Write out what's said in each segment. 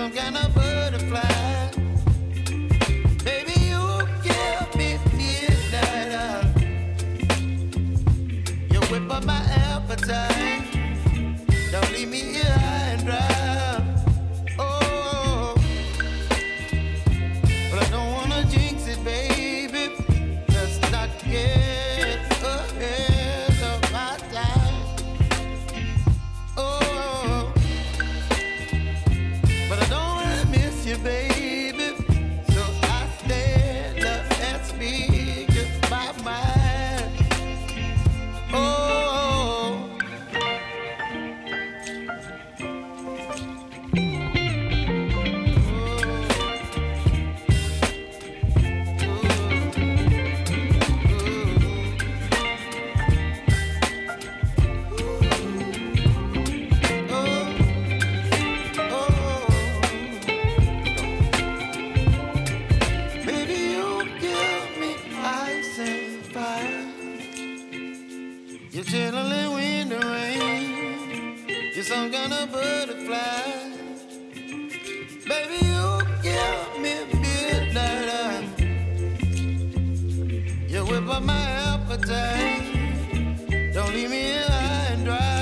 some kind of butterfly. Baby, you give me. You whip up my appetite. Don't leave me. but I don't really miss you, baby. You're chilling in the rain. You're some kind of butterfly. Baby, you give me midnight. Eye. You whip up my appetite. Don't leave me high and dry.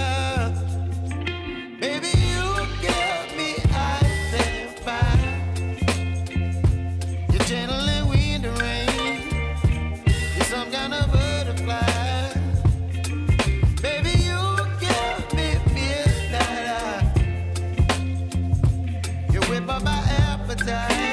some kind of time.